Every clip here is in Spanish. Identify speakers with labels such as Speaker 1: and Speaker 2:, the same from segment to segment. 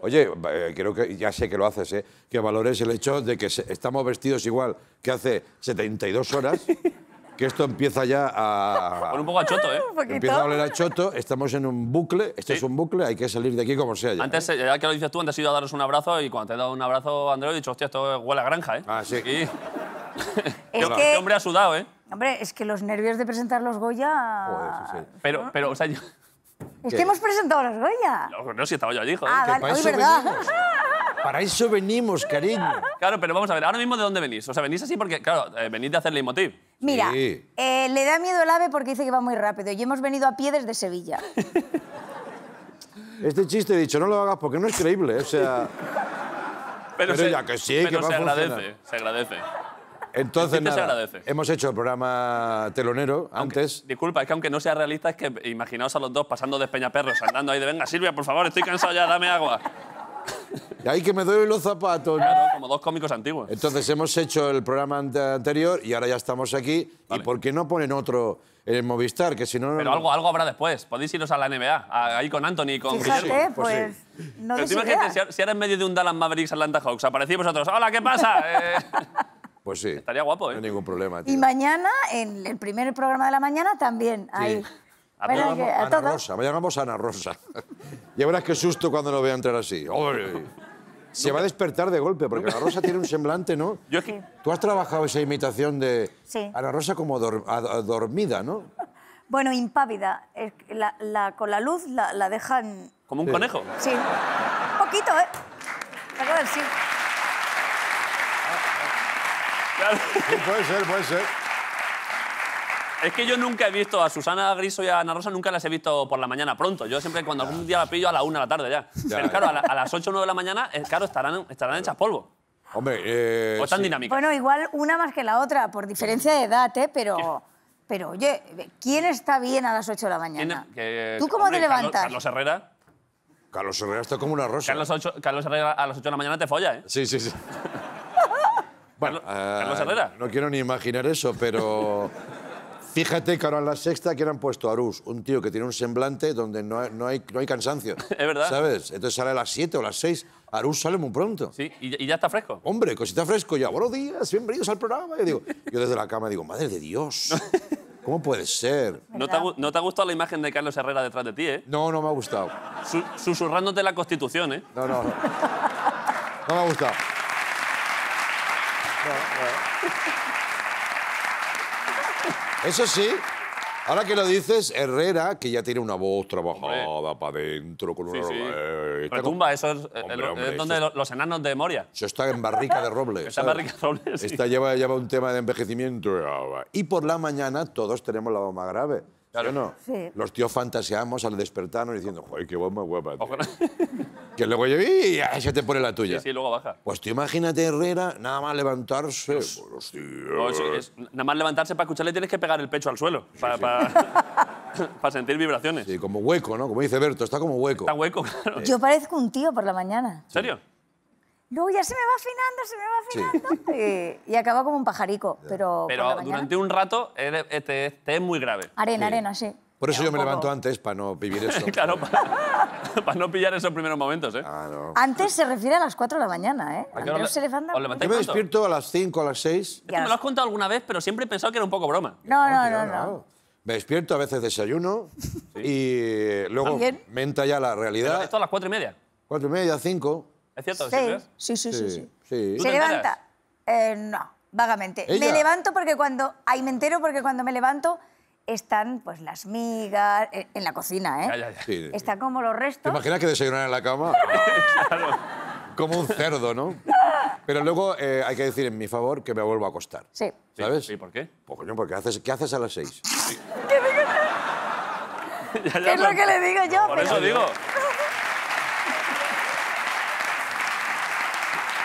Speaker 1: Oye, eh, creo que ya sé que lo haces, ¿eh? Que valores el hecho de que se- estamos vestidos igual que hace 72 horas, que esto empieza ya a...
Speaker 2: Con un poco a choto, ¿eh?
Speaker 1: Empieza a oler a choto, estamos en un bucle, este
Speaker 2: Sí.
Speaker 1: es un bucle, hay que salir de aquí como sea ya.
Speaker 2: Antes, eh, ya que lo dices tú, antes he ido a daros un abrazo y cuando te he dado un abrazo, Andreu, he dicho, hostia, esto huele a granja, ¿eh?
Speaker 1: Ah, sí.
Speaker 2: Aquí-
Speaker 3: Es
Speaker 2: Qué
Speaker 3: que,
Speaker 2: hombre ha sudado, ¿eh?
Speaker 3: hombre, es que los nervios de presentar los Goya...
Speaker 1: Joder, sí, sí.
Speaker 2: Pero, pero, o sea, yo...
Speaker 3: Es
Speaker 1: ¿Qué?
Speaker 3: que hemos presentado los Goya.
Speaker 2: No, no, si estaba yo allí, joder.
Speaker 3: Ah, vale,
Speaker 1: para
Speaker 3: hoy
Speaker 1: eso
Speaker 3: verdad.
Speaker 1: venimos. Para eso venimos, cariño.
Speaker 2: Claro, pero vamos a ver, ahora mismo ¿de dónde venís? O sea, venís así porque, claro, eh, venís de hacer leitmotiv.
Speaker 3: Mira,
Speaker 1: Sí.
Speaker 3: eh, le da miedo el ave porque dice que va muy rápido y hemos venido a pie desde Sevilla.
Speaker 1: Este chiste he dicho, no lo hagas porque no es creíble, o sea... Pero ya que sí,
Speaker 2: pero
Speaker 1: que va
Speaker 2: se
Speaker 1: a funcionar.
Speaker 2: agradece, se agradece.
Speaker 1: Entonces,
Speaker 2: chiste se
Speaker 1: nada,
Speaker 2: agradece.
Speaker 1: hemos hecho el programa telonero antes.
Speaker 2: Disculpa, es que aunque no sea realista, es que imaginaos a los dos pasando de Peñaperros, andando ahí de venga, Silvia, por favor, estoy cansado ya, dame agua.
Speaker 1: Y ahí que me doy los zapatos.
Speaker 2: Claro, como dos cómicos antiguos.
Speaker 1: Entonces hemos hecho el programa ante- anterior y ahora ya estamos aquí.
Speaker 2: Vale.
Speaker 1: ¿Y por qué no ponen otro en el Movistar? Que si no...
Speaker 2: Pero algo, algo habrá después. Podéis iros a la NBA, ahí con Anthony y con
Speaker 3: Fíjate,
Speaker 2: Guillermo.
Speaker 3: pues,
Speaker 1: pues
Speaker 3: no
Speaker 2: Pero tú imagínate,
Speaker 3: idea.
Speaker 2: si ahora- si ahora en medio de un Dallas Mavericks Atlanta Hawks aparecís vosotros, hola, ¿qué pasa? Eh,
Speaker 1: Pues sí.
Speaker 2: estaría guapo,
Speaker 1: No hay
Speaker 2: ¿eh?
Speaker 1: ningún problema, tío.
Speaker 3: Y mañana, en el primer programa de la mañana, también. Ahí.
Speaker 2: A
Speaker 3: que a
Speaker 1: Ana
Speaker 3: todos.
Speaker 1: Rosa, mañana vamos a Ana Rosa. ya verás qué susto cuando lo vea entrar así. Se va a despertar de golpe, porque Ana Rosa tiene un semblante, ¿no?
Speaker 2: Yo es que-
Speaker 1: Tú has trabajado esa imitación de
Speaker 3: Sí.
Speaker 1: Ana Rosa como dor- dormida, ¿no?
Speaker 3: Bueno, impávida. La, la- con la luz la, la dejan...
Speaker 2: como un
Speaker 1: Sí.
Speaker 2: conejo.
Speaker 3: Sí. Un poquito, ¿eh? Perdón, sí.
Speaker 2: Claro.
Speaker 1: Sí, puede ser, puede ser.
Speaker 2: Es que yo nunca he visto a Susana Griso y a Ana Rosa, nunca las he visto por la mañana pronto. Yo siempre cuando algún día la pillo a la una de la tarde ya.
Speaker 1: Ya,
Speaker 2: Pero claro, a, la- a las 8 o 9 de la mañana, eh, claro, estarán, estarán hechas polvo.
Speaker 1: Hombre, eh,
Speaker 2: O están
Speaker 1: sí.
Speaker 2: dinámicas.
Speaker 3: Bueno, igual una más que la otra, por diferencia de edad, ¿eh? Pero, pero oye, ¿quién está bien a las 8 de la
Speaker 2: ¿Quién-
Speaker 3: mañana?
Speaker 2: que-
Speaker 3: ¿Tú cómo
Speaker 2: hombre,
Speaker 3: te
Speaker 2: Carlos-
Speaker 3: levantas?
Speaker 2: Carlos Herrera.
Speaker 1: Carlos Herrera está como una rosa.
Speaker 2: Carlos, ocho- Carlos Herrera a las 8 de la mañana te folla, ¿eh?
Speaker 1: Sí, sí, sí. bueno,
Speaker 2: Carlos-
Speaker 1: eh,
Speaker 2: Carlos Herrera.
Speaker 1: no quiero ni imaginar eso, pero fíjate que ahora en la sexta que han puesto a Arús, un tío que tiene un semblante donde no hay, no hay, no hay cansancio.
Speaker 2: Es verdad.
Speaker 1: ¿Sabes? Entonces sale a las 7 o las 6. Arús sale muy pronto.
Speaker 2: Sí, y, y ya está fresco.
Speaker 1: Hombre, cosita fresco ya. Buenos días, bienvenidos al programa. Yo, digo, yo desde la cama digo, madre de Dios, ¿cómo puede ser?
Speaker 2: ¿No te, ha, no te ha gustado la imagen de Carlos Herrera detrás de ti, eh?
Speaker 1: No, no me ha gustado.
Speaker 2: Su- susurrándote la Constitución, ¿eh?
Speaker 1: No, no, no. No me ha gustado. No. Eso sí, ahora que lo dices, Herrera, que ya tiene una voz trabajada para adentro, con
Speaker 2: Sí,
Speaker 1: una...
Speaker 2: sí.
Speaker 1: eh,
Speaker 2: Retumba, eso es, eh,
Speaker 1: Hombre,
Speaker 2: es
Speaker 1: hombre,
Speaker 2: donde
Speaker 1: eso
Speaker 2: lo- los enanos de Moria.
Speaker 1: Eso está en barrica de roble.
Speaker 2: Está en barrica de roble, sí.
Speaker 1: Esta lleva, lleva un tema de envejecimiento. Y por la mañana todos tenemos la voz más grave. ¿Sí
Speaker 2: Claro.
Speaker 1: o no?
Speaker 3: Sí.
Speaker 1: Los tíos fantaseamos al despertarnos diciendo, joder, qué más guapa. tío".
Speaker 2: Ojalá.
Speaker 1: Que luego yo, ¡y! ya se te pone la
Speaker 2: Sí,
Speaker 1: tuya.
Speaker 2: sí, luego baja.
Speaker 1: Pues tú imagínate Herrera, nada más levantarse. Buenos días.
Speaker 2: No, es- es- nada más levantarse para escucharle tienes que pegar el pecho al suelo. Para, para sentir vibraciones.
Speaker 1: Sí, como hueco, ¿no? Como dice Berto, está como hueco.
Speaker 2: Está hueco, claro. ¿En
Speaker 3: Yo parezco un tío por la mañana.
Speaker 2: serio?
Speaker 3: Luego ya se me va afinando, se me va afinando. Y, y acaba como un pajarico, pero, por la
Speaker 2: Pero
Speaker 3: mañana.
Speaker 2: durante un rato eres- eh, te, te es muy grave.
Speaker 3: Arena, arena, sí.
Speaker 1: Por eso
Speaker 3: Ya,
Speaker 1: yo me
Speaker 3: poco.
Speaker 1: levanto antes, para no vivir eso.
Speaker 2: Claro, para, para no pillar esos primeros momentos, ¿eh?
Speaker 1: Ah, no.
Speaker 3: Antes se refiere a las 4 de la mañana, ¿eh?
Speaker 2: ¿A qué hora
Speaker 3: Andreu
Speaker 2: le-
Speaker 3: se levanta...
Speaker 2: os
Speaker 1: Yo
Speaker 2: levantáis
Speaker 1: me despierto a las 5, a las 6.
Speaker 2: Esto me lo has contado alguna vez, pero siempre he pensado que era un poco broma.
Speaker 3: No, no,
Speaker 1: Tío,
Speaker 3: no, no.
Speaker 1: Me despierto, a veces desayuno y luego
Speaker 3: También.
Speaker 1: me entra ya la
Speaker 2: Pero
Speaker 1: realidad.
Speaker 2: esto a las cuatro y media.
Speaker 1: Cuatro y media, cinco.
Speaker 2: ¿Es cierto?
Speaker 3: Sí, sí, sí, sí. sí.
Speaker 1: Sí, sí.
Speaker 2: ¿Tú
Speaker 3: ¿Se
Speaker 2: te
Speaker 3: levanta? Eh, no, vagamente.
Speaker 1: ¿Ella?
Speaker 3: Me levanto porque cuando... Ahí me entero porque cuando me levanto están pues las migas eh, en la cocina, ¿eh?
Speaker 2: Ya, ya, ya.
Speaker 1: Sí.
Speaker 3: Están como los
Speaker 1: ¿Te
Speaker 3: restos.
Speaker 1: imaginas que desayunar en la cama? Como un cerdo, ¿no? Pero luego eh, hay que decir en mi favor que me vuelvo a acostar.
Speaker 3: Sí.
Speaker 1: ¿Sabes?
Speaker 2: Sí, ¿por qué?
Speaker 1: Pues coño, porque haces, ¿qué haces a las seis?
Speaker 2: Ya,
Speaker 3: ¿Qué es lo que le digo yo?
Speaker 2: Por
Speaker 3: Pero-
Speaker 2: eso digo. Pero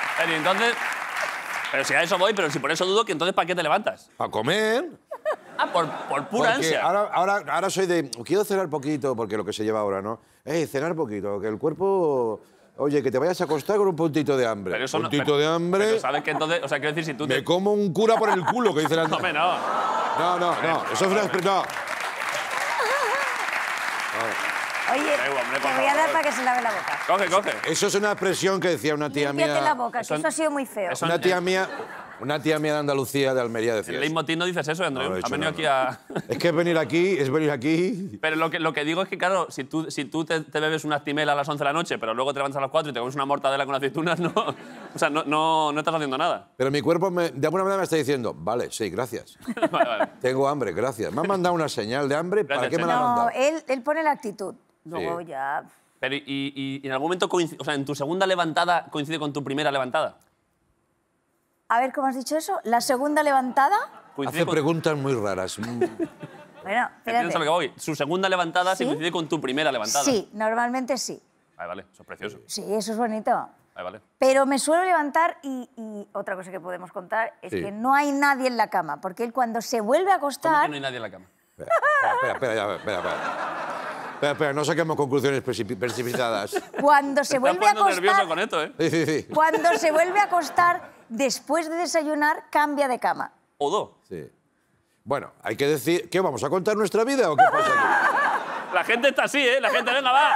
Speaker 2: y entonces... Pero si a eso voy, pero si por eso dudo, que entonces ¿para qué te levantas?
Speaker 1: A comer.
Speaker 2: Ah, por, por pura
Speaker 1: Porque
Speaker 2: ansia.
Speaker 1: ahora, ahora, ahora soy de. Quiero cenar poquito, porque lo que se lleva ahora, ¿no? Eh, cenar poquito, que el cuerpo. Oye, que te vayas a acostar con un puntito de hambre.
Speaker 2: Pero eso no-
Speaker 1: puntito
Speaker 2: pero-
Speaker 1: de hambre.
Speaker 2: Pero sabes que entonces... O sea, quiero decir, si tú te...
Speaker 1: Me como un cura por el culo, que dice la.
Speaker 2: No, no.
Speaker 1: No, no, no. Eso es una. No.
Speaker 3: Oye,
Speaker 2: hombre,
Speaker 3: te voy a dar para que se lave la boca.
Speaker 2: Coge, coge.
Speaker 1: Eso es una expresión que decía una tía
Speaker 3: Límpiate la
Speaker 1: mía.
Speaker 3: boca, que
Speaker 2: Eso-
Speaker 3: eso ha sido muy feo.
Speaker 2: eso-
Speaker 1: Una tía mía, una tía mía de Andalucía, de Almería, decía.
Speaker 2: En. Leitmotiv no dices eso, Andreu.
Speaker 1: No he
Speaker 2: ha venido
Speaker 1: nada.
Speaker 2: aquí a...
Speaker 1: Es que es venir aquí, es venir aquí.
Speaker 2: Pero lo que, lo que digo es que, claro, si tú, si tú te, te bebes una actimel a las 11 de la noche, pero luego te levantas a las 4 y te comes una mortadela con aceitunas, no, o sea, no, no, no estás haciendo nada.
Speaker 1: Pero mi cuerpo me- de alguna manera me está diciendo, vale, sí, gracias.
Speaker 2: Vale, vale.
Speaker 1: Tengo hambre, gracias. Me han mandado una señal de hambre, ¿para
Speaker 2: Gracias,
Speaker 1: qué me la han
Speaker 3: No,
Speaker 1: mandado?
Speaker 3: él, él pone la actitud. Luego
Speaker 1: Sí.
Speaker 3: ya...
Speaker 2: Pero y, y- y en algún momento coincide, o sea, en tu segunda levantada coincide con tu primera levantada.
Speaker 3: A ver, ¿cómo has dicho eso? ¿La segunda levantada?
Speaker 2: Coincide
Speaker 1: Hace
Speaker 2: con,
Speaker 1: preguntas muy raras. Mm.
Speaker 3: Bueno,
Speaker 2: ¿Entiendes a lo que
Speaker 3: espérate.
Speaker 2: voy? Su segunda levantada
Speaker 3: ¿Sí?
Speaker 2: sí coincide con tu primera levantada.
Speaker 3: Sí, normalmente sí.
Speaker 2: Vale, vale, eso es precioso.
Speaker 3: Sí, eso es bonito.
Speaker 2: Vale, vale.
Speaker 3: Pero me suelo levantar y, y otra cosa que podemos contar es
Speaker 1: Sí.
Speaker 3: que no hay nadie en la cama, porque él cuando se vuelve a
Speaker 2: ¿Cómo
Speaker 3: acostar...
Speaker 2: que no hay nadie en la cama?
Speaker 1: Espera, espera, espera, ya, espera, espera. Espera, espera, no saquemos conclusiones precipi- precipitadas.
Speaker 3: Cuando se vuelve a acostar...
Speaker 2: con esto, ¿eh?
Speaker 1: Sí, sí, sí.
Speaker 3: Cuando se vuelve a acostar, después de desayunar, cambia de cama.
Speaker 2: O dos.
Speaker 1: Sí. Bueno, hay que decir... ¿Qué, vamos a contar nuestra vida o qué pasa aquí?
Speaker 2: La gente está así, ¿eh? La gente, venga, va.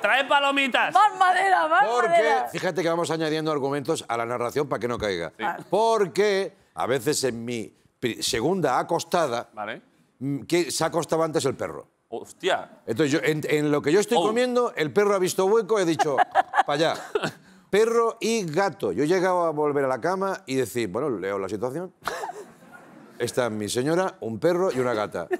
Speaker 2: Trae palomitas.
Speaker 3: ¡Más madera, más
Speaker 1: Porque,
Speaker 3: madera!
Speaker 1: fíjate que vamos añadiendo argumentos a la narración para que no caiga.
Speaker 2: Sí.
Speaker 1: Porque a veces en mi segunda acostada,
Speaker 2: Vale.
Speaker 1: mm, que se acostaba antes el perro.
Speaker 2: Hostia.
Speaker 1: Entonces, yo, en, en lo que yo estoy
Speaker 2: Oh.
Speaker 1: comiendo, el perro ha visto hueco, he dicho, para allá. Perro y gato. Yo he llegado a volver a la cama y decir, bueno, leo la situación. Está mi señora, un perro y una gata.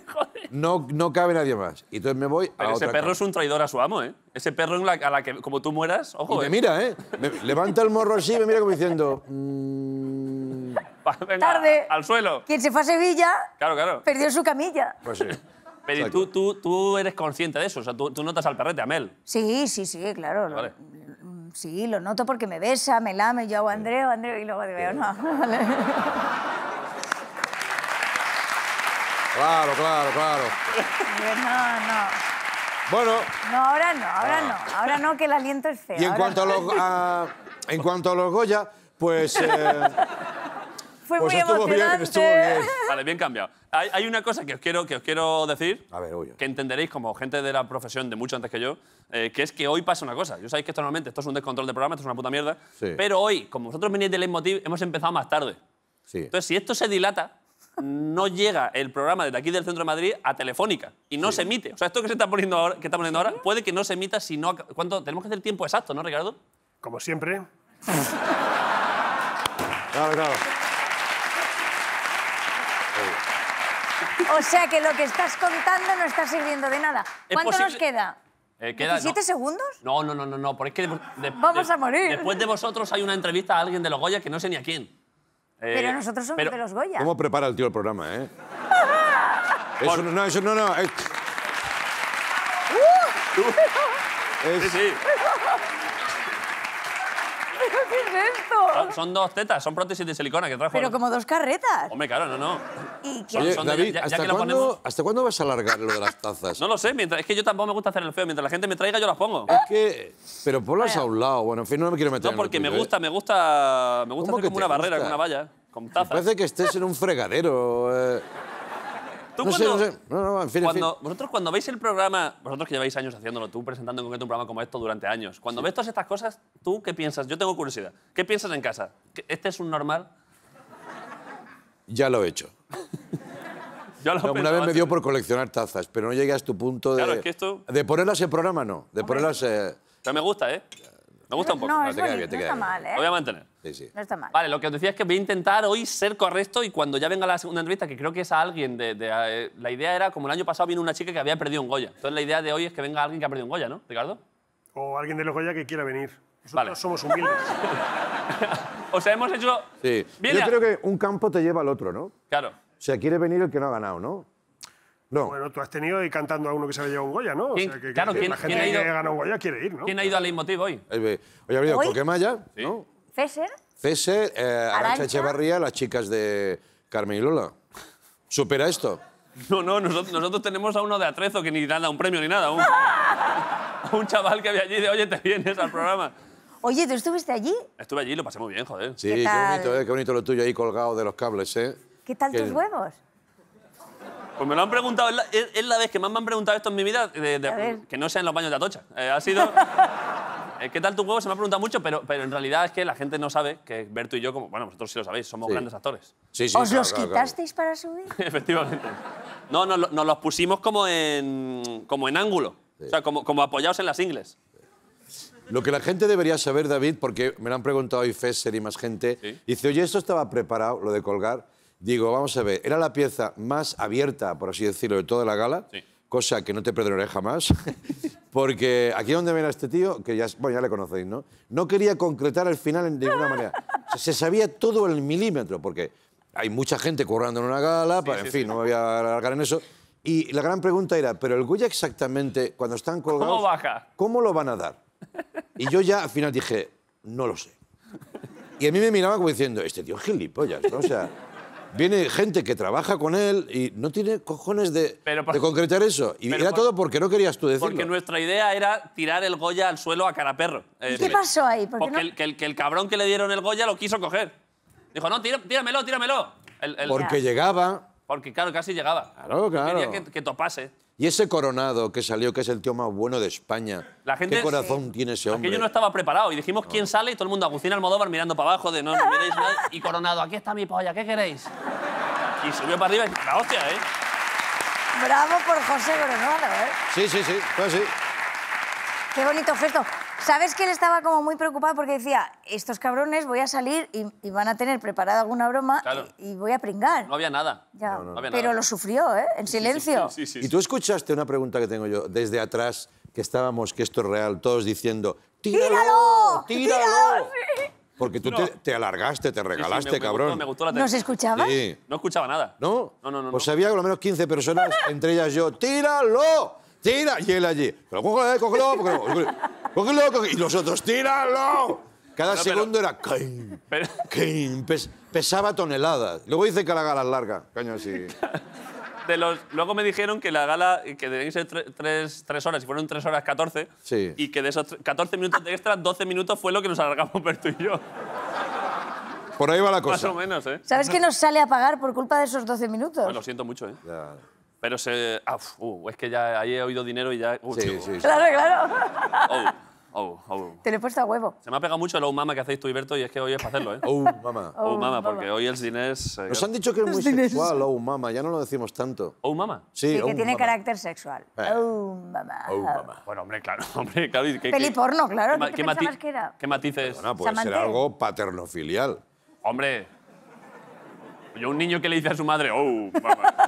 Speaker 1: No, no cabe nadie más. Y entonces me voy
Speaker 2: Pero
Speaker 1: a
Speaker 2: ese
Speaker 1: otra
Speaker 2: perro
Speaker 1: cama.
Speaker 2: es un traidor a su amo, ¿eh? Ese perro en la- a la que, como tú mueras,
Speaker 1: Y
Speaker 2: ojo,
Speaker 1: me
Speaker 2: ¿eh?
Speaker 1: mira, ¿eh? Me levanta el morro así y me mira como diciendo... "Mm,
Speaker 2: Va, Venga,
Speaker 3: Tarde.
Speaker 2: al suelo.
Speaker 3: Quien se fue a Sevilla
Speaker 2: Claro, claro.
Speaker 3: perdió su camilla.
Speaker 1: pues sí.
Speaker 2: Pero ¿y tú, tú, tú eres consciente de eso, o sea, tú, tú notas al perrete, Amel.
Speaker 3: Sí, sí, sí, claro.
Speaker 2: Vale.
Speaker 3: Sí, lo noto porque me besa, me lame, yo hago Andreu, Andreu, y luego digo, no, vale.
Speaker 1: Claro, claro, claro.
Speaker 3: No, no.
Speaker 1: Bueno,
Speaker 3: No, ahora no, ahora no. Ahora no, que el aliento es feo.
Speaker 1: y en cuanto, a los, a- en cuanto a los Goya, pues... eh,
Speaker 3: Fue
Speaker 1: pues
Speaker 3: muy
Speaker 1: estuvo bien,
Speaker 3: emocionante.
Speaker 1: estuvo bien.
Speaker 2: Vale, bien cambiado. Hay, hay una cosa que os quiero, que os quiero decir,
Speaker 1: A ver,
Speaker 2: que entenderéis como gente de la profesión de mucho antes que yo, eh, que es que hoy pasa una cosa. Yo sabéis que esto normalmente esto es un descontrol del programa, esto es una puta mierda,
Speaker 1: Sí.
Speaker 2: pero hoy, como vosotros venís de Leitmotiv, hemos empezado más tarde.
Speaker 1: Sí.
Speaker 2: Entonces, si esto se dilata, no llega el programa desde aquí del centro de Madrid a Telefónica y no se emite. O sea, esto que se está poniendo ahora, que está poniendo ahora puede que no se emita si no. ¿Cuánto? Tenemos que hacer el tiempo exacto, ¿no, Ricardo?
Speaker 4: Como siempre.
Speaker 1: Claro, claro.
Speaker 3: O sea que lo que estás contando no está sirviendo de nada. ¿Cuánto nos queda?
Speaker 2: Eh, queda-
Speaker 3: ¿17
Speaker 2: no.
Speaker 3: segundos?
Speaker 2: No, no, no, no, no, porque es que de- de-
Speaker 3: Vamos a morir.
Speaker 2: Después de vosotros hay una entrevista a alguien de los Goya que no sé ni a quién. Eh,
Speaker 3: Pero nosotros somos
Speaker 2: pero-
Speaker 3: de los Goya.
Speaker 1: ¿Cómo prepara el tío el programa, eh? Eso no, no, eso no, no. es- es-
Speaker 2: Sí, sí.
Speaker 3: ¿Qué es esto?
Speaker 2: Son, son dos tetas, son prótesis de silicona que trajo.
Speaker 3: Pero como dos carretas.
Speaker 2: Hombre, claro, no, no.
Speaker 3: ¿Y qué?
Speaker 1: Oye,
Speaker 2: son de-
Speaker 1: David,
Speaker 2: ya- ya
Speaker 1: ¿hasta,
Speaker 2: que
Speaker 1: cuándo,
Speaker 2: ponemos-
Speaker 1: ¿hasta cuándo vas a alargar lo de las tazas?
Speaker 2: No lo sé, mientras, es que yo tampoco me gusta hacer el feo. Mientras la gente me traiga, yo las pongo.
Speaker 1: Es que... Pero ponlas a un lado. Bueno, en fin, no me quiero meter
Speaker 2: No,
Speaker 1: en lo
Speaker 2: porque me
Speaker 1: tuyo, ¿eh?
Speaker 2: gusta, me gusta, me gusta
Speaker 1: ¿Cómo
Speaker 2: hacer
Speaker 1: que
Speaker 2: como
Speaker 1: te
Speaker 2: una barrera,
Speaker 1: gusta?
Speaker 2: como una valla, con tazas.
Speaker 1: Parece que estés en un fregadero. eh.
Speaker 2: Tú
Speaker 1: No sé, no sé. No, no, en fin, en fin.
Speaker 2: Cuando, vosotros cuando veis el programa, vosotros que lleváis años haciéndolo, tú presentando en concreto un programa como esto durante años, cuando ves todas estas cosas, ¿tú qué piensas? Yo tengo curiosidad. ¿Qué piensas en casa? ¿Que ¿Este es un normal?
Speaker 1: Ya lo he hecho.
Speaker 2: Yo lo
Speaker 1: Una
Speaker 2: pensaba
Speaker 1: vez me dio por coleccionar tazas, pero no llegué a tu punto de...
Speaker 2: Claro, es que esto-
Speaker 1: De ponerlas en programa, no. De ponerlas... eh,
Speaker 2: Pero me gusta, ¿eh? Me gusta un poco.
Speaker 3: No,
Speaker 1: No, te queda bien, te
Speaker 3: no
Speaker 1: queda
Speaker 3: está
Speaker 1: bien.
Speaker 3: mal,
Speaker 2: Lo voy a
Speaker 3: ¿eh?
Speaker 2: mantener.
Speaker 1: Sí, sí.
Speaker 3: No está mal.
Speaker 2: Vale, lo que os decía es que voy a intentar hoy ser correcto y cuando ya venga la segunda entrevista, que creo que es a alguien de... de, eh, la idea era, como el año pasado vino una chica que había perdido un Goya. Entonces la idea de hoy es que venga alguien que ha perdido un Goya, ¿no, Ricardo?
Speaker 4: O alguien de los Goya que quiera venir. Nosotros
Speaker 2: Vale.
Speaker 4: somos humildes.
Speaker 2: O sea, hemos hecho...
Speaker 1: Sí. Yo
Speaker 2: a-
Speaker 1: creo que un campo te lleva al otro, ¿no? O
Speaker 2: Claro.
Speaker 1: sea, quiere venir el que no ha ganado, ¿no? No.
Speaker 4: Bueno, tú has tenido ahí cantando a uno que se había llevado un Goya, ¿no? O
Speaker 2: ¿Quién-
Speaker 4: sea, que,
Speaker 2: claro,
Speaker 4: que
Speaker 2: ¿quién-
Speaker 4: la gente
Speaker 2: quién ha ido-
Speaker 4: que gana un Goya quiere ir, ¿no?
Speaker 2: ¿Quién ha ido al Leitmotiv hoy?
Speaker 1: Hoy ha venido. Coquemaya,
Speaker 2: Sí.
Speaker 1: ¿no?
Speaker 3: ¿Fesser?
Speaker 1: Cese, eh, Arancha. Echevarría, las chicas de Carmen y Lola. ¿Supera esto?
Speaker 2: No, no, nosotros, nosotros tenemos a uno de Atrezo que ni nada, un premio ni nada. Un, a un chaval que había allí de, oye, te vienes al programa.
Speaker 3: Oye, ¿tú estuviste allí?
Speaker 2: Estuve allí lo pasé muy bien, joder.
Speaker 1: Sí,
Speaker 3: ¿Qué
Speaker 1: bonito, ¿eh? Qué bonito lo tuyo ahí colgado de los cables, ¿eh?
Speaker 3: ¿Qué tal
Speaker 1: Que-
Speaker 3: tus huevos?
Speaker 2: Pues me lo han preguntado, es la, es- es la vez que más me han preguntado esto en mi vida, de- de- que no sea en los baños de Atocha. Eh, ha sido... eh, ¿Qué tal tu huevo? Se me ha preguntado mucho, pero, pero en realidad es que la gente no sabe que Berto y yo, como, bueno, vosotros sí lo sabéis, somos
Speaker 1: Sí.
Speaker 2: grandes actores.
Speaker 1: Sí, sí,
Speaker 3: ¿Os
Speaker 1: claro,
Speaker 3: los
Speaker 1: claro, claro.
Speaker 3: quitasteis para subir?
Speaker 2: Efectivamente. No, nos, lo- nos los pusimos como en, como en ángulo, o sea, como, como apoyados en las ingles.
Speaker 1: Lo que la gente debería saber, David, porque me lo han preguntado hoy Fesser y más gente,
Speaker 2: Sí.
Speaker 1: dice, oye, esto estaba preparado, lo de colgar. Digo, vamos a ver, era la pieza más abierta, por así decirlo, de toda la gala,
Speaker 2: Sí.
Speaker 1: cosa que no te perdonaré jamás, porque aquí donde ven a este tío, que ya, bueno, ya le conocéis, ¿no? No quería concretar el final en- de ninguna manera. O sea, se sabía todo el milímetro, porque hay mucha gente currando en una gala, pa- en
Speaker 2: sí,
Speaker 1: fin,
Speaker 2: sí.
Speaker 1: no me voy a alargar en eso. Y la gran pregunta era, ¿pero el Goya exactamente, cuando están colgados...
Speaker 2: baja?
Speaker 1: ¿Cómo lo van a dar? Y yo ya al final dije, no lo sé. Y a mí me miraba como diciendo, este tío es gilipollas, ¿no? O sea, viene gente que trabaja con él y no tiene cojones de,
Speaker 2: Pero por-
Speaker 1: de concretar eso. Y
Speaker 2: pero
Speaker 1: era
Speaker 2: por-
Speaker 1: todo porque no querías tú decirlo.
Speaker 2: Porque nuestra idea era tirar el Goya al suelo a cara perro. Eh,
Speaker 3: ¿Y qué pasó ahí? ¿Por
Speaker 2: Porque
Speaker 3: no?
Speaker 2: el, que, el, que el cabrón que le dieron el Goya lo quiso coger. Dijo, no, tira- tíramelo, tíramelo. El- el-
Speaker 1: Porque llegaba...
Speaker 2: Porque, claro, casi llegaba.
Speaker 1: Claro, claro.
Speaker 2: Quería que, que topase.
Speaker 1: Y ese coronado que salió, que es el tío más bueno de España.
Speaker 2: La gente-
Speaker 1: ¿Qué corazón tiene ese hombre?
Speaker 2: Aquello no estaba preparado. Y dijimos quién sale y todo el mundo, Agustín Almodóvar mirando para abajo de no, no miréis nada. Y Coronado, aquí está mi polla, ¿qué queréis? Y subió para arriba y la hostia, ¿eh?
Speaker 3: Bravo por José Coronado, ¿eh?
Speaker 1: Sí, sí, sí, fue así.
Speaker 3: Qué bonito gesto. ¿Sabes que él estaba como muy preocupado porque decía, estos cabrones voy a salir y, y van a tener preparada alguna broma
Speaker 2: Claro.
Speaker 3: y, y voy a pringar?
Speaker 2: No había nada.
Speaker 3: Ya.
Speaker 2: no había
Speaker 3: Pero
Speaker 2: nada.
Speaker 3: lo sufrió, ¿eh? En silencio.
Speaker 2: Sí, sí,
Speaker 1: Y
Speaker 2: sí.
Speaker 1: tú escuchaste una pregunta que tengo yo desde atrás, que estábamos, que esto es real, todos diciendo, ¡tíralo!
Speaker 3: ¡Tíralo!
Speaker 1: ¡Tíralo! Porque tú
Speaker 2: No.
Speaker 1: te, te alargaste, te
Speaker 2: Sí, sí,
Speaker 1: regalaste,
Speaker 2: me
Speaker 1: cabrón.
Speaker 2: gustó, me gustó la
Speaker 3: ¿Nos escuchaba?
Speaker 1: Sí.
Speaker 2: No escuchaba nada.
Speaker 1: ¿No?
Speaker 2: No, no, no,
Speaker 1: Pues
Speaker 2: no.
Speaker 1: había por lo menos 15 personas, entre ellas yo, ¡tíralo! ¡Tira! Y él allí, pero cógelo, cógelo, cógelo, cógelo, cógelo. Y los otros, ¡tíralo! Cada
Speaker 2: No, pero-
Speaker 1: segundo era ¡cain!
Speaker 2: Pero-
Speaker 1: ¡cain! Pes- pesaba toneladas. Luego dice que la gala es larga. Caño, así.
Speaker 2: De los, luego me dijeron que la gala, que que ser tre- tres, tres horas, y fueron tres horas 14.
Speaker 1: Sí.
Speaker 2: Y que de esos tre- 14 minutos de extra, 12 minutos fue lo que nos alargamos Berto y yo.
Speaker 1: Por ahí va la
Speaker 2: Más
Speaker 1: cosa.
Speaker 2: o menos, ¿eh?
Speaker 3: ¿Sabes que nos sale a pagar por culpa de esos 12 minutos?
Speaker 2: Pues lo siento mucho, ¿eh?
Speaker 1: Ya.
Speaker 2: Pero se. ah, uf, uh, es que ya ahí he oído dinero y ya. uh,
Speaker 1: Sí, sí, sí.
Speaker 3: Claro, claro.
Speaker 2: Oh, oh, oh.
Speaker 3: Te lo he puesto a huevo.
Speaker 2: Se me ha pegado mucho el oh mama que hacéis tú y Berto y es que hoy es para hacerlo, ¿eh?
Speaker 1: Oh, mamá.
Speaker 2: Oh,
Speaker 3: Oh,
Speaker 2: mama,
Speaker 3: mama.
Speaker 2: porque hoy el cine es. eh,
Speaker 1: Nos han dicho que es muy sexual, oh, mamá. Ya no lo decimos tanto.
Speaker 2: Oh, mama.
Speaker 1: Sí,
Speaker 3: Sí,
Speaker 1: oh,
Speaker 3: que tiene carácter sexual.
Speaker 1: Eh.
Speaker 3: Oh, mamá.
Speaker 1: Oh, mamá.
Speaker 2: Bueno, hombre, claro, hombre, claro. qué-
Speaker 3: Peli
Speaker 2: qué-
Speaker 3: porno, claro.
Speaker 2: ¿Qué,
Speaker 3: ¿Qué
Speaker 2: matices?
Speaker 1: Bueno, puede ser algo paternofilial.
Speaker 2: Hombre. Yo, un niño que le dice a su madre, oh, mama.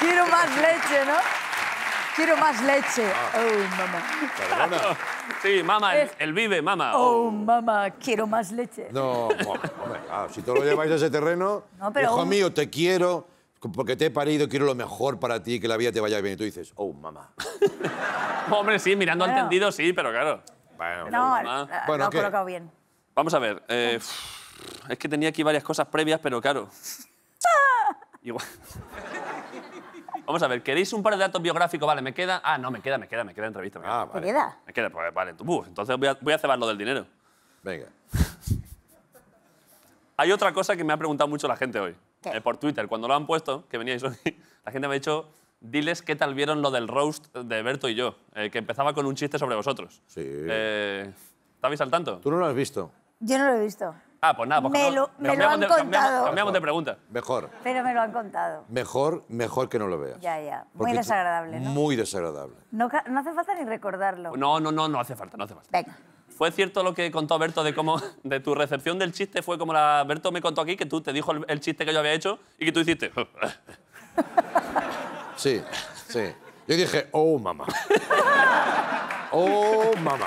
Speaker 3: Quiero más leche, ¿no? Quiero más leche.
Speaker 1: Ah.
Speaker 3: Oh, mamá.
Speaker 1: Perdona.
Speaker 2: Sí, mama, el, el vive, mama.
Speaker 3: Oh,
Speaker 2: Oh.
Speaker 3: mamá, quiero más leche.
Speaker 1: No, hombre, claro, si todo lo lleváis a ese terreno,
Speaker 3: No, pero
Speaker 1: hijo
Speaker 3: un-
Speaker 1: mío, te quiero, porque te he parido, quiero lo mejor para ti, que la vida te vaya bien. Y tú dices, oh, mamá.
Speaker 2: Hombre, sí, mirando al
Speaker 3: Bueno.
Speaker 2: tendido, sí, pero claro.
Speaker 1: Bueno,
Speaker 3: No,
Speaker 2: mamá.
Speaker 3: eh,
Speaker 1: Bueno,
Speaker 3: lo he
Speaker 1: ¿qué?
Speaker 3: colocado bien.
Speaker 2: Vamos a ver. eh, es que tenía aquí varias cosas previas, pero claro. Igual. Vamos a ver, ¿queréis un par de datos biográficos? Vale, me queda. Ah, no, me queda, me queda, me queda entrevista. me queda.
Speaker 1: Ah,
Speaker 3: ¿Te
Speaker 1: vale.
Speaker 3: queda?
Speaker 2: Me queda, pues vale. uf, entonces voy a, voy a cebar lo del dinero.
Speaker 1: Venga.
Speaker 2: Hay otra cosa que me ha preguntado mucho la gente hoy.
Speaker 3: ¿Qué?
Speaker 2: eh, por Twitter, cuando lo han puesto, que veníais hoy, la gente me ha dicho, diles qué tal vieron lo del roast de Berto y yo, eh, que empezaba con un chiste sobre vosotros.
Speaker 1: Sí.
Speaker 2: Eh, ¿Estabais al tanto?
Speaker 1: ¿Tú no lo has visto?
Speaker 3: Yo no lo he visto,
Speaker 2: Ah, pues nada, pues
Speaker 3: Me lo- me lo han
Speaker 2: de-
Speaker 3: contado.
Speaker 2: cambiamos de pregunta.
Speaker 1: Mejor.
Speaker 3: pero me lo han contado.
Speaker 1: Mejor, mejor que no lo veas.
Speaker 3: Ya, ya. Muy
Speaker 1: Porque tú-
Speaker 3: desagradable, ¿no?
Speaker 1: Muy desagradable.
Speaker 3: No, hace falta ni recordarlo.
Speaker 2: No, no, no, no hace falta, no hace falta.
Speaker 3: Venga.
Speaker 2: ¿Fue cierto lo que contó Berto de cómo, de tu recepción del chiste? Fue como la Berto me contó aquí, que tú te dijo el, el chiste que yo había hecho y que tú hiciste.
Speaker 1: Sí, sí. Yo dije, oh, mamá. Oh, mamá.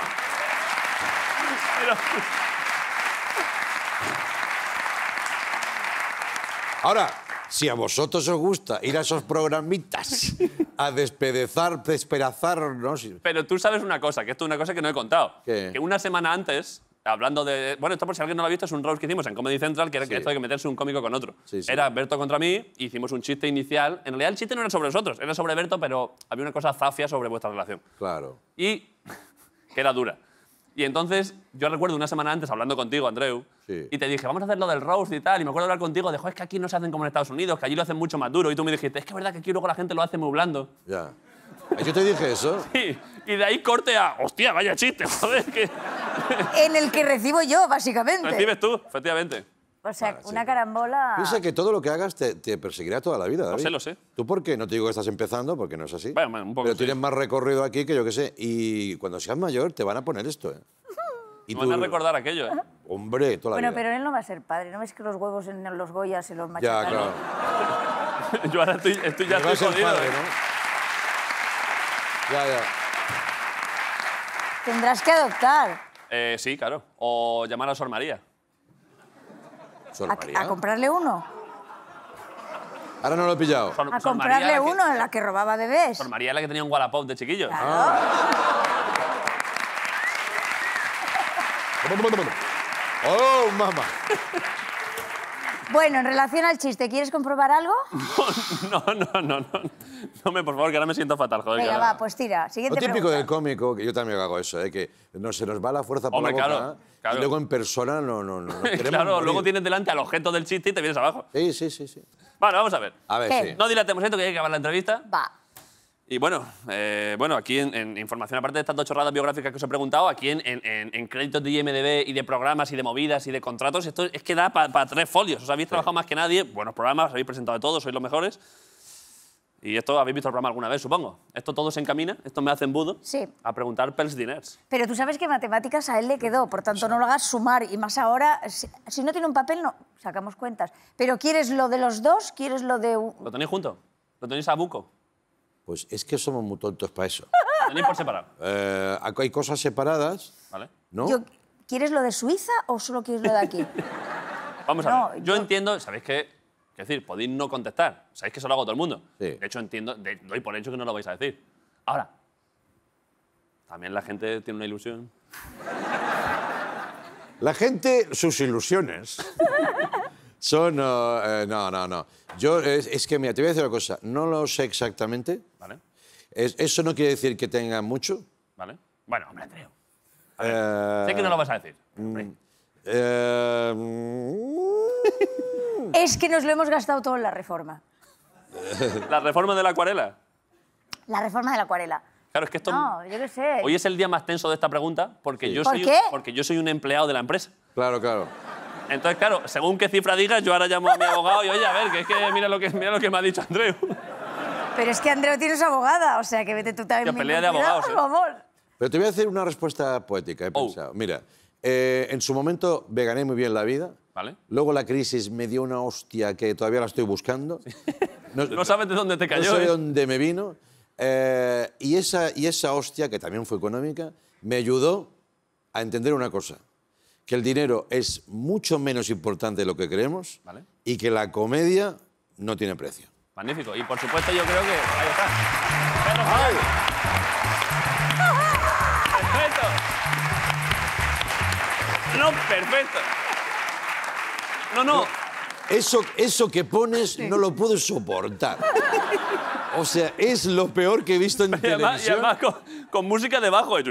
Speaker 1: Ahora, si a vosotros os gusta ir a esos programitas a despedezar, despedazarnos...
Speaker 2: Pero tú sabes una cosa, que esto es una cosa que no he contado.
Speaker 1: ¿Qué?
Speaker 2: Que una semana antes, hablando de... Bueno, esto por si alguien no lo ha visto, es un roast que hicimos en Comedy Central, que era
Speaker 1: Sí.
Speaker 2: esto de que meterse un cómico con otro.
Speaker 1: Sí, sí.
Speaker 2: Era Berto contra mí, hicimos un chiste inicial. En realidad el chiste no era sobre nosotros, era sobre Berto, pero había una cosa zafia sobre vuestra relación.
Speaker 1: Claro.
Speaker 2: Y... que era dura. Y entonces, yo recuerdo una semana antes hablando contigo, Andreu,
Speaker 1: Sí.
Speaker 2: y te dije, vamos a hacer lo del roast y tal. Y me acuerdo hablar contigo, de, "Jo, es que aquí no se hacen como en Estados Unidos, que allí lo hacen mucho más duro. Y tú me dijiste, es que es verdad que aquí luego la gente lo hace muy blando.
Speaker 1: Ya. Ah, Yo te dije eso.
Speaker 2: Y, y de ahí corte a, hostia, vaya chiste, joder, que
Speaker 3: En el que recibo yo, básicamente.
Speaker 2: recibes tú, efectivamente.
Speaker 3: O sea,
Speaker 1: Vale, sí.
Speaker 3: una carambola...
Speaker 1: Piensa que todo lo que hagas te, te perseguirá toda la vida, David.
Speaker 2: sé, lo sé.
Speaker 1: ¿Tú por qué? No te digo que estás empezando, porque no es así.
Speaker 2: Bueno, un poco
Speaker 1: Pero
Speaker 2: sí.
Speaker 1: tienes más recorrido aquí que yo que sé. Y cuando seas mayor te van a poner esto, ¿eh? Y
Speaker 2: Me van a recordar aquello, ¿eh?
Speaker 1: Hombre, toda la
Speaker 3: Bueno,
Speaker 1: vida.
Speaker 3: pero él no va a ser padre. ¿No ves que los huevos en los Goyas se los
Speaker 1: Ya,
Speaker 3: machacan?
Speaker 1: claro.
Speaker 2: Yo ahora estoy, estoy ya estoy jodido.
Speaker 1: padre,
Speaker 2: ¿eh?
Speaker 1: ¿no? Ya, ya.
Speaker 3: Tendrás que adoptar.
Speaker 2: Eh, sí, claro. O llamar a Sor María.
Speaker 1: Sor
Speaker 3: A,
Speaker 1: María.
Speaker 3: a comprarle uno.
Speaker 1: Ahora no lo he pillado.
Speaker 2: Sor-
Speaker 3: A
Speaker 2: Sor María,
Speaker 3: comprarle
Speaker 2: la que-
Speaker 3: uno en la que robaba bebés.
Speaker 2: Sor María es la que tenía un Wallapop de chiquillo.
Speaker 1: ¡Oh, mamá!
Speaker 3: Bueno, en relación al chiste, ¿quieres comprobar algo?
Speaker 2: No, no, no, no. No me, por favor, que ahora me siento fatal, joder.
Speaker 3: Venga, va, pues tira.
Speaker 1: Lo
Speaker 3: Siguiente
Speaker 1: típico
Speaker 3: pregunta.
Speaker 1: del cómico, que yo también hago eso, ¿eh? que no, se nos va la fuerza por
Speaker 2: Hombre,
Speaker 1: la boca
Speaker 2: claro, claro.
Speaker 1: y luego en persona no, no, no. queremos
Speaker 2: claro,
Speaker 1: morir.
Speaker 2: luego tienes delante al objeto del chiste y te vienes abajo.
Speaker 1: Sí, sí, sí, sí.
Speaker 2: Vale, vamos a ver.
Speaker 1: A ver,
Speaker 3: ¿Qué?
Speaker 1: sí.
Speaker 2: No dilatemos esto, que hay que acabar la entrevista.
Speaker 3: Va.
Speaker 2: Y bueno, eh, bueno aquí en, en información, aparte de estas dos chorradas biográficas que os he preguntado, aquí en, en- en- créditos de IMDB y de programas y de movidas y de contratos, esto es que da para tres folios. Os habéis trabajado más que nadie, buenos programas, habéis presentado de todos, sois los mejores. Y esto habéis visto el programa alguna vez, supongo. Esto todo se encamina, esto me hace embudo
Speaker 3: Sí.
Speaker 2: a preguntar pels diners.
Speaker 3: Pero tú sabes que matemáticas a él le quedó, por tanto no lo hagas sumar. Y más ahora, si, si no tiene un papel, no sacamos cuentas. Pero ¿quieres lo de los dos? ¿Quieres lo de...?
Speaker 2: ¿Lo tenéis junto? ¿Lo tenéis a buco?
Speaker 1: Pues es que somos muy tontos para eso.
Speaker 2: ¿Lo tenéis por separado?
Speaker 1: Eh, hay cosas separadas,
Speaker 2: ¿Vale?
Speaker 1: ¿no?
Speaker 3: Yo- ¿Quieres lo de Suiza o solo quieres lo de aquí?
Speaker 2: Vamos a
Speaker 3: No,
Speaker 2: ver. Yo,
Speaker 3: yo-
Speaker 2: entiendo, sabéis que, es decir, podéis no contestar. Sabéis que eso lo hago todo el mundo.
Speaker 1: Sí.
Speaker 2: De hecho, entiendo, de- doy por hecho que no lo vais a decir. Ahora, también la gente tiene una ilusión.
Speaker 1: La gente, sus ilusiones son... eh, no, no, no. Yo, es, es que, mira, te voy a decir una cosa. No lo sé exactamente. Es- eso no quiere decir que tenga mucho.
Speaker 2: ¿Vale? Bueno, hombre, Andreu.
Speaker 1: Eh,
Speaker 2: Sé que no lo vas a decir. hombre.
Speaker 1: eh, mm,
Speaker 3: es que nos lo hemos gastado todo en la reforma.
Speaker 2: La reforma de la acuarela.
Speaker 3: La reforma de la acuarela.
Speaker 2: Claro, es que esto.
Speaker 3: No, yo qué sé.
Speaker 2: Hoy es el día más tenso de esta pregunta porque, yo
Speaker 3: ¿Por
Speaker 2: soy,
Speaker 3: qué?
Speaker 2: porque yo soy un empleado de la empresa.
Speaker 1: claro, claro.
Speaker 2: Entonces, claro, según qué cifra digas, yo ahora llamo a mi abogado y, oye, a ver, que es que mira lo que, mira lo que me ha dicho Andreu.
Speaker 3: Pero es que Andreu tiene su abogada, o sea que vete tú también.
Speaker 2: Que pelea de abogados, ¿eh?
Speaker 3: Vamos.
Speaker 1: Pero te voy a hacer una respuesta poética, he
Speaker 2: Oh.
Speaker 1: pensado. Mira, eh, en su momento me gané muy bien la vida.
Speaker 2: ¿Vale?
Speaker 1: Luego la crisis me dio una hostia que todavía la estoy buscando. No,
Speaker 2: No sabes de dónde te
Speaker 1: no
Speaker 2: cayó.
Speaker 1: sé de
Speaker 2: ¿eh?
Speaker 1: dónde me vino. Eh, y, esa, y esa hostia, que también fue económica, me ayudó a entender una cosa. Que el dinero es mucho menos importante de lo que creemos
Speaker 2: Vale.
Speaker 1: y que la comedia no tiene precio.
Speaker 2: Magnífico. Y por supuesto, yo creo que. Ahí está. Pedro Fernández. Perfecto. No, perfecto. No, no.
Speaker 1: Eso, eso que pones no lo puedo soportar. O sea, es lo peor que he visto en
Speaker 2: Y además, y
Speaker 1: televisión.
Speaker 2: además con, con música debajo.
Speaker 3: Y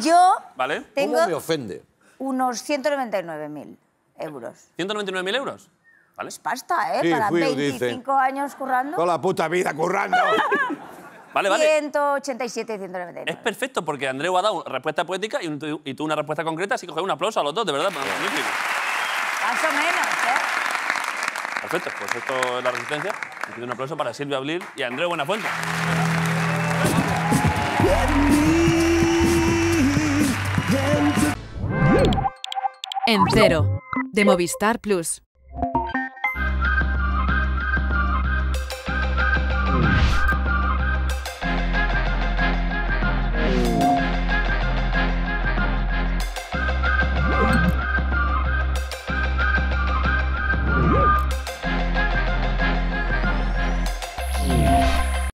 Speaker 3: yo
Speaker 2: ¿Vale?
Speaker 3: tengo
Speaker 1: ¿Cómo me ofende?
Speaker 3: unos 199.000 euros.
Speaker 2: ¿199.000 euros? ¿Vale?
Speaker 3: Pasta, ¿eh?
Speaker 1: Sí,
Speaker 3: Para
Speaker 1: fui,
Speaker 3: 25 años currando.
Speaker 1: Toda la puta vida currando.
Speaker 2: Vale, vale.
Speaker 3: 187 y 199.
Speaker 2: Es perfecto porque Andreu ha dado una respuesta poética y, un- y tú una respuesta concreta, así que coge un aplauso a los dos, de verdad. Magnífico.
Speaker 3: Más o menos, ¿eh?
Speaker 2: Perfecto, pues esto es la resistencia. Y pido un aplauso para Silvia Abril y Andreu Buenafuente.
Speaker 5: En cero, de Movistar Plus.